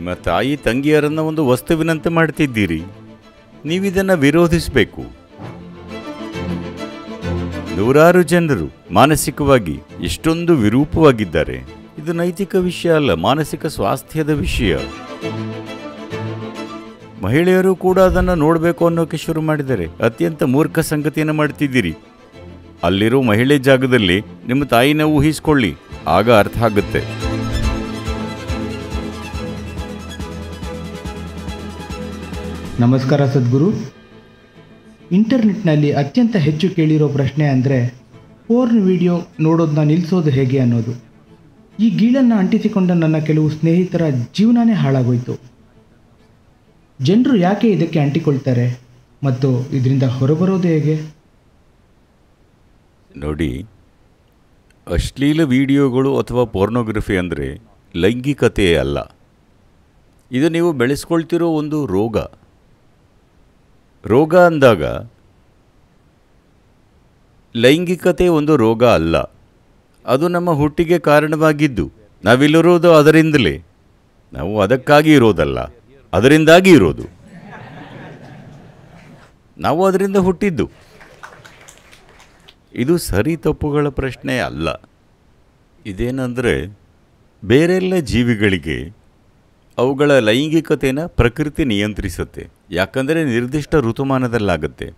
ನಿಮ್ಮ ತಾಯಿ ತಂಗಿಯರನ್ನು ಒಂದು ವಸ್ತುವಿನಂತೆ ಮಾಡ್ತಿದ್ದೀರಿ. ನೀವಿದನ್ನು ವಿರೋಧಿಸಬೇಕು. ನೂರಾರು ಜನರು ಮಾನಸಿಕವಾಗಿ ಎಷ್ಟೊಂದು ವಿರೂಪವಾಗಿದ್ದಾರೆ. ಇದು ನೈತಿಕ ವಿಷಯ ಅಲ್ಲ, ಮಾನಸಿಕ ಸ್ವಾಸ್ಥ್ಯದ ವಿಷಯ. ಮಹಿಳೆಯರು ಕೂಡ ಅದನ್ನು ನೋಡಬೇಕು ಅನ್ನೋಕೆ ಶುರು ಮಾಡಿದರೆ ಅತ್ಯಂತ ಮೂರ್ಖ ಸಂಗತಿಯನ್ನು ಮಾಡ್ತಿದ್ದೀರಿ. ಅಲ್ಲಿರೋ ಮಹಿಳೆ ಜಾಗದಲ್ಲಿ ನಿಮ್ಮ ತಾಯಿನ ಊಹಿಸಿಕೊಳ್ಳಿ, ಆಗ ಅರ್ಥ ಆಗುತ್ತೆ. ನಮಸ್ಕಾರ ಸದ್ಗುರು. ಇಂಟರ್ನೆಟ್ನಲ್ಲಿ ಅತ್ಯಂತ ಹೆಚ್ಚು ಕೇಳಿರೋ ಪ್ರಶ್ನೆ ಅಂದರೆ ಪೋರ್ನ್ ವಿಡಿಯೋ ನೋಡೋದನ್ನ ನಿಲ್ಲಿಸೋದು ಹೇಗೆ ಅನ್ನೋದು. ಈ ಗೀಳನ್ನು ಅಂಟಿಸಿಕೊಂಡ ನನ್ನ ಕೆಲವು ಸ್ನೇಹಿತರ ಜೀವನನೇ ಹಾಳಾಗೋಯಿತು. ಜನರು ಯಾಕೆ ಇದಕ್ಕೆ ಅಂಟಿಕೊಳ್ತಾರೆ ಮತ್ತು ಇದರಿಂದ ಹೊರಬರೋದು ಹೇಗೆ? ನೋಡಿ, ಅಶ್ಲೀಲ ವಿಡಿಯೋಗಳು ಅಥವಾ ಪೋರ್ನೋಗ್ರಫಿ ಅಂದರೆ ಲೈಂಗಿಕತೆ ಅಲ್ಲ. ಇದು ನೀವು ಬೆಳೆಸ್ಕೊಳ್ತಿರೋ ಒಂದು ರೋಗ. ರೋಗ ಅಂದಾಗ ಲೈಂಗಿಕತೆ ಒಂದು ರೋಗ ಅಲ್ಲ. ಅದು ನಮ್ಮ ಹುಟ್ಟಿಗೆ ಕಾರಣವಾಗಿದ್ದು. ನಾವಿಲ್ಲಿರೋದು ಅದರಿಂದಲೇ. ನಾವು ಅದಕ್ಕಾಗಿ ಇರೋದಲ್ಲ. ಅದರಿಂದಾಗಿ ಇರೋದು. ನಾವು ಅದರಿಂದ ಹುಟ್ಟಿದ್ದು. ಇದು ಸರಿ ತಪ್ಪುಗಳ ಪ್ರಶ್ನೆ ಅಲ್ಲ. ಇದೇನೆಂದರೆ ಬೇರೆಲ್ಲ ಜೀವಿಗಳಿಗೆ ಅವುಗಳ ಲೈಂಗಿಕತೆನ ಪ್ರಕೃತಿ ನಿಯಂತ್ರಿಸುತ್ತೆ. ಯಾಕಂದರೆ ನಿರ್ದಿಷ್ಟ ಋತುಮಾನದಲ್ಲಾಗುತ್ತೆ.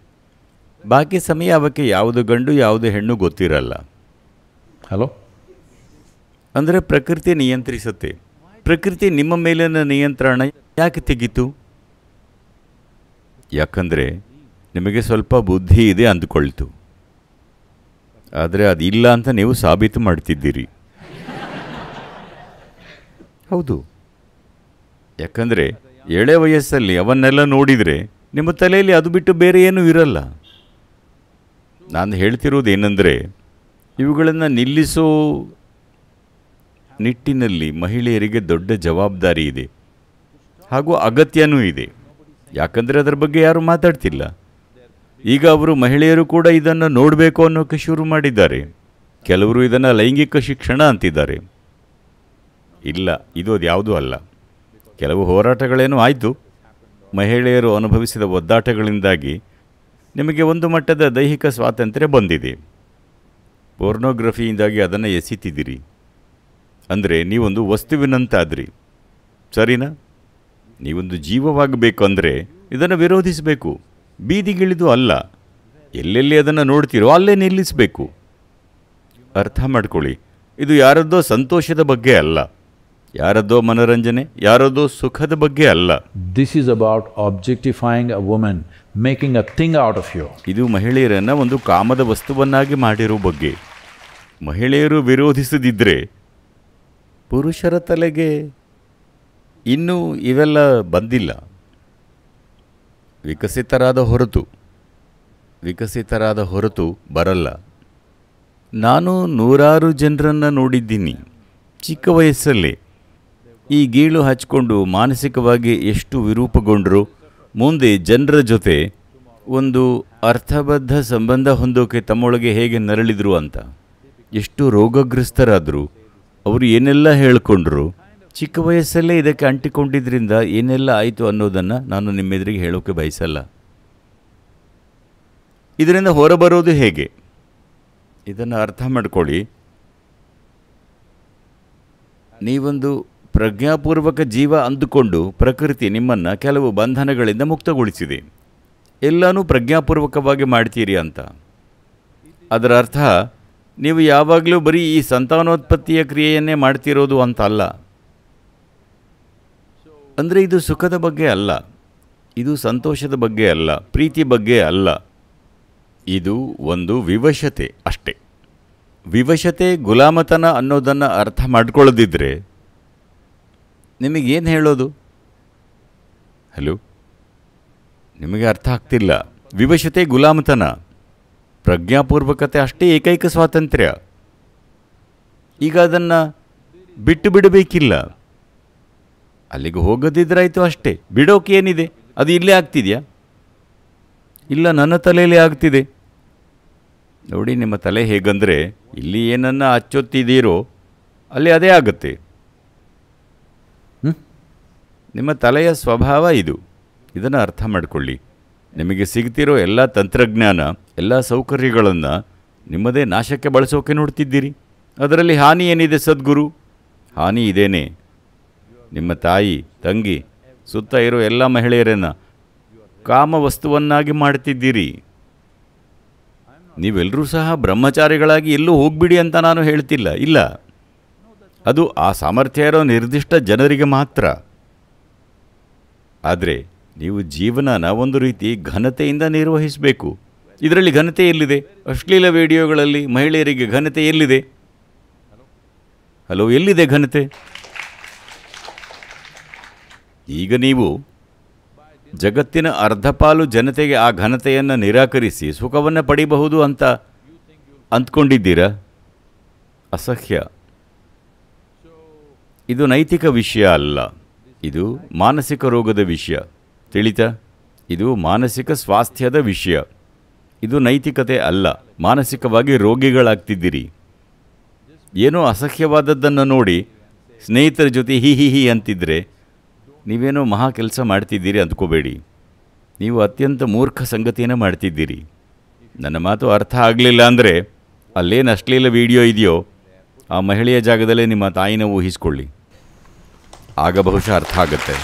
ಬಾಕಿ ಸಮಯ ಅವಕ್ಕೆ ಯಾವುದು ಗಂಡು ಯಾವುದು ಹೆಣ್ಣು ಗೊತ್ತಿರಲ್ಲ. ಹಲೋ? ಅಂದರೆ ಪ್ರಕೃತಿ ನಿಯಂತ್ರಿಸುತ್ತೆ. ಪ್ರಕೃತಿ ನಿಮ್ಮ ಮೇಲಿನ ನಿಯಂತ್ರಣ ಯಾಕೆ ತೆಗೀತು? ಯಾಕಂದರೆ ನಿಮಗೆ ಸ್ವಲ್ಪ ಬುದ್ಧಿ ಇದೆ ಅಂದುಕೊಳ್ತು. ಆದರೆ ಅದಿಲ್ಲ ಅಂತ ನೀವು ಸಾಬೀತು ಮಾಡ್ತಿದ್ದೀರಿ. ಹೌದು. ಯಾಕಂದರೆ ಎಳೆ ವಯಸ್ಸಲ್ಲಿ ಅವನ್ನೆಲ್ಲ ನೋಡಿದರೆ ನಿಮ್ಮ ತಲೆಯಲ್ಲಿ ಅದು ಬಿಟ್ಟು ಬೇರೆ ಏನೂ ಇರಲ್ಲ. ನಾನು ಹೇಳ್ತಿರೋದು ಏನಂದರೆ, ಇವುಗಳನ್ನು ನಿಲ್ಲಿಸೋ ನಿಟ್ಟಿನಲ್ಲಿ ಮಹಿಳೆಯರಿಗೆ ದೊಡ್ಡ ಜವಾಬ್ದಾರಿ ಇದೆ. ಹಾಗೂ ಅಗತ್ಯನೂ ಇದೆ. ಯಾಕಂದರೆ ಅದರ ಬಗ್ಗೆ ಯಾರು ಮಾತಾಡ್ತಿಲ್ಲ. ಈಗ ಅವರು ಮಹಿಳೆಯರು ಕೂಡ ಇದನ್ನು ನೋಡಬೇಕು ಅನ್ನೋಕ್ಕೆ ಶುರು ಮಾಡಿದ್ದಾರೆ. ಕೆಲವರು ಇದನ್ನು ಲೈಂಗಿಕ ಶಿಕ್ಷಣ ಅಂತಿದ್ದಾರೆ. ಇಲ್ಲ, ಇದು ಅದು ಯಾವುದೂ ಅಲ್ಲ. ಕೆಲವು ಹೋರಾಟಗಳೇನೂ ಆಯಿತು ಮಹಿಳೆಯರು ಅನುಭವಿಸಿದ ಒದ್ದಾಟಗಳಿಂದಾಗಿ ನಿಮಗೆ ಒಂದು ಮಟ್ಟದ ದೈಹಿಕ ಸ್ವಾತಂತ್ರ್ಯ ಬಂದಿದೆ. ಪೋರ್ನೋಗ್ರಫಿಯಿಂದಾಗಿ ಅದನ್ನು ಎಸಿತಿದ್ದೀರಿ. ಅಂದರೆ ನೀವೊಂದು ವಸ್ತುವಿನಂತಾದ್ರಿ. ಸರಿನಾ? ನೀವೊಂದು ಜೀವವಾಗಬೇಕು ಅಂದರೆ ಇದನ್ನು ವಿರೋಧಿಸಬೇಕು. ಬೀದಿಗಿಳಿದು ಅಲ್ಲ. ಎಲ್ಲೆಲ್ಲಿ ಅದನ್ನು ನೋಡ್ತೀರೋ ಅಲ್ಲೇ ನಿಲ್ಲಿಸಬೇಕು. ಅರ್ಥ ಮಾಡ್ಕೊಳ್ಳಿ. ಇದು ಯಾರದ್ದೋ ಸಂತೋಷದ ಬಗ್ಗೆ ಅಲ್ಲ. ಯಾರದ್ದೋ ಮನೋರಂಜನೆ ಯಾರದ್ದೋ ಸುಖದ ಬಗ್ಗೆ ಅಲ್ಲ. This is about objectifying a women making a thing out of you. ಇದು ಮಹಿಳೆಯರನ್ನು ಒಂದು ಕಾಮದ ವಸ್ತುವನ್ನಾಗಿ ಮಾಡಿರೋ ಬಗ್ಗೆ. ಮಹಿಳೆಯರು ವಿರೋಧಿಸದಿದ್ದರೆ ಪುರುಷರ ತಲೆಗೆ ಇನ್ನೂ ಇವೆಲ್ಲ ಬಂದಿಲ್ಲ. ವಿಕಸಿತರಾದ ಹೊರತು ವಿಕಸಿತರಾದ ಹೊರತು ಬರಲ್ಲ. ನಾನು ನೂರಾರು ಜನರನ್ನು ನೋಡಿದ್ದೀನಿ. ಚಿಕ್ಕ ವಯಸ್ಸಲ್ಲಿ. ಈ ಗೀಳು ಹಚ್ಕೊಂಡು ಮಾನಸಿಕವಾಗಿ ಎಷ್ಟು ವಿರೂಪಗೊಂಡರು, ಮುಂದೆ ಜನರ ಜೊತೆ ಒಂದು ಅರ್ಥಬದ್ಧ ಸಂಬಂಧ ಹೊಂದೋಕೆ ತಮ್ಮೊಳಗೆ ಹೇಗೆ ನರಳಿದ್ರು ಅಂತ. ಎಷ್ಟು ರೋಗಗ್ರಸ್ತರಾದರು. ಅವರು ಏನೆಲ್ಲ ಹೇಳಿಕೊಂಡ್ರು, ಚಿಕ್ಕ ವಯಸ್ಸಲ್ಲೇ ಇದಕ್ಕೆ ಅಂಟಿಕೊಂಡಿದ್ದರಿಂದ ಏನೆಲ್ಲ ಆಯಿತು ಅನ್ನೋದನ್ನು ನಾನು ನಿಮ್ಮೆದುರಿಗೆ ಹೇಳೋಕೆ ಬಯಸಲ್ಲ. ಇದರಿಂದ ಹೊರಬರೋದು ಹೇಗೆ? ಇದನ್ನು ಅರ್ಥ ಮಾಡ್ಕೊಳ್ಳಿ. ನೀವೊಂದು ಪ್ರಜ್ಞಾಪೂರ್ವಕ ಜೀವ ಅಂದುಕೊಂಡು ಪ್ರಕೃತಿ ನಿಮ್ಮನ್ನು ಕೆಲವು ಬಂಧನಗಳಿಂದ ಮುಕ್ತಗೊಳಿಸಿದೆ. ಎಲ್ಲನೂ ಪ್ರಜ್ಞಾಪೂರ್ವಕವಾಗಿ ಮಾಡ್ತೀರಿ ಅಂತ. ಅದರ ಅರ್ಥ, ನೀವು ಯಾವಾಗಲೂ ಬರೀ ಈ ಸಂತಾನೋತ್ಪತ್ತಿಯ ಕ್ರಿಯೆಯನ್ನೇ ಮಾಡ್ತಿರೋದು ಅಂತ ಅಲ್ಲ ಅಂದರೆ ಇದು ಸುಖದ ಬಗ್ಗೆ ಅಲ್ಲ. ಇದು ಸಂತೋಷದ ಬಗ್ಗೆ ಅಲ್ಲ. ಪ್ರೀತಿ ಬಗ್ಗೆ ಅಲ್ಲ. ಇದು ಒಂದು ವಿವಶತೆ ಅಷ್ಟೇ. ವಿವಶತೆ ಗುಲಾಮತನ ಅನ್ನೋದನ್ನು ಅರ್ಥ ಮಾಡ್ಕೊಳ್ಳೋದಿದ್ರೆ ನಿಮಗೇನು ಹೇಳೋದು? ಹಲೋ? ನಿಮಗೆ ಅರ್ಥ ಆಗ್ತಿಲ್ಲ. ವಿವಶತೆ ಗುಲಾಮತನ. ಪ್ರಜ್ಞಾಪೂರ್ವಕತೆ ಅಷ್ಟೇ ಏಕೈಕ ಸ್ವಾತಂತ್ರ್ಯ. ಈಗ ಅದನ್ನು ಬಿಟ್ಟು ಬಿಡಬೇಕಿಲ್ಲ. ಅಲ್ಲಿಗೆ ಹೋಗದಿದ್ರಾಯ್ತು ಅಷ್ಟೇ. ಬಿಡೋಕೆ ಏನಿದೆ? ಅದು ಇಲ್ಲೇ ಆಗ್ತಿದೆಯಾ? ಇಲ್ಲ, ನನ್ನ ತಲೆಯಲ್ಲಿ ಆಗ್ತಿದೆ. ನೋಡಿ, ನಿಮ್ಮ ತಲೆ ಹೇಗಂದರೆ, ಇಲ್ಲಿ ಏನನ್ನು ಅಚ್ಚೊತ್ತಿದ್ದೀರೋ, ಅಲ್ಲಿ ಅದೇ ಆಗುತ್ತೆ. ನಿಮ್ಮ ತಲೆಯ ಸ್ವಭಾವ ಇದು. ಇದನ್ನು ಅರ್ಥ ಮಾಡಿಕೊಳ್ಳಿ. ನಿಮಗೆ ಸಿಗ್ತಿರೋ ಎಲ್ಲ ತಂತ್ರಜ್ಞಾನ, ಎಲ್ಲ ಸೌಕರ್ಯಗಳನ್ನು ನಿಮ್ಮದೇ ನಾಶಕ್ಕೆ ಬಳಸೋಕೆ ನೋಡ್ತಿದ್ದೀರಿ. ಅದರಲ್ಲಿ ಹಾನಿ ಏನಿದೆ ಸದ್ಗುರು? ಹಾನಿ ಇದೇನೆ. ನಿಮ್ಮ ತಾಯಿ, ತಂಗಿ, ಸುತ್ತ ಇರೋ ಎಲ್ಲ ಮಹಿಳೆಯರನ್ನು ಕಾಮ ವಸ್ತುವನ್ನಾಗಿ ಮಾಡ್ತಿದ್ದೀರಿ. ನೀವೆಲ್ಲರೂ ಸಹ ಬ್ರಹ್ಮಚಾರಿಗಳಾಗಿ ಎಲ್ಲೂ ಹೋಗ್ಬಿಡಿ ಅಂತ ನಾನು ಹೇಳ್ತಿಲ್ಲ, ಇಲ್ಲ. ಅದು ಆ ಸಾಮರ್ಥ್ಯ ಇರೋ ನಿರ್ದಿಷ್ಟ ಜನರಿಗೆ ಮಾತ್ರ. ಆದರೆ ನೀವು ಜೀವನನ ಒಂದು ರೀತಿ ಘನತೆಯಿಂದ ನಿರ್ವಹಿಸಬೇಕು. ಇದರಲ್ಲಿ ಘನತೆ ಎಲ್ಲಿದೆ? ಅಶ್ಲೀಲ ವಿಡಿಯೋಗಳಲ್ಲಿ ಮಹಿಳೆಯರಿಗೆ ಘನತೆ ಎಲ್ಲಿದೆ? ಹಲೋ, ಎಲ್ಲಿದೆ ಘನತೆ? ಈಗ ನೀವು ಜಗತ್ತಿನ ಅರ್ಧ ಪಾಲು ಜನತೆಗೆ ಆ ಘನತೆಯನ್ನು ನಿರಾಕರಿಸಿ ಸುಖವನ್ನು ಪಡಿಬಹುದು ಅಂತ ಅಂದ್ಕೊಂಡಿದ್ದೀರಾ ಅಸಹ್ಯ. ಇದು ನೈತಿಕ ವಿಷಯ ಅಲ್ಲ. ಇದು ಮಾನಸಿಕ ರೋಗದ ವಿಷಯ. ತಿಳಿತಾ? ಇದು ಮಾನಸಿಕ ಸ್ವಾಸ್ಥ್ಯದ ವಿಷಯ. ಇದು ನೈತಿಕತೆ ಅಲ್ಲ. ಮಾನಸಿಕವಾಗಿ ರೋಗಿಗಳಾಗ್ತಿದ್ದೀರಿ. ಏನೋ ಅಸಹ್ಯವಾದದ್ದನ್ನು ನೋಡಿ ಸ್ನೇಹಿತರ ಜೊತೆ ಹಿ ಹಿ ಹಿ ಅಂತಿದ್ರೆ ನೀವೇನೋ ಮಹಾ ಕೆಲಸ ಮಾಡ್ತಿದ್ದೀರಿ ಅಂದ್ಕೋಬೇಡಿ. ನೀವು ಅತ್ಯಂತ ಮೂರ್ಖ ಸಂಗತಿಯನ್ನು ಮಾಡ್ತಿದ್ದೀರಿ. ನನ್ನ ಮಾತು ಅರ್ಥ ಆಗಲಿಲ್ಲ ಅಂದರೆ ಅಲ್ಲೇನು ಅಶ್ಲೀಲ ವಿಡಿಯೋ ಇದೆಯೋ, ಆ ಮಹಿಳೆಯ ಜಾಗದಲ್ಲೇ ನಿಮ್ಮ ತಾಯಿನ ಊಹಿಸ್ಕೊಳ್ಳಿ. ಆಗ ಬಹುಶಃ ಅರ್ಥ ಆಗುತ್ತೆ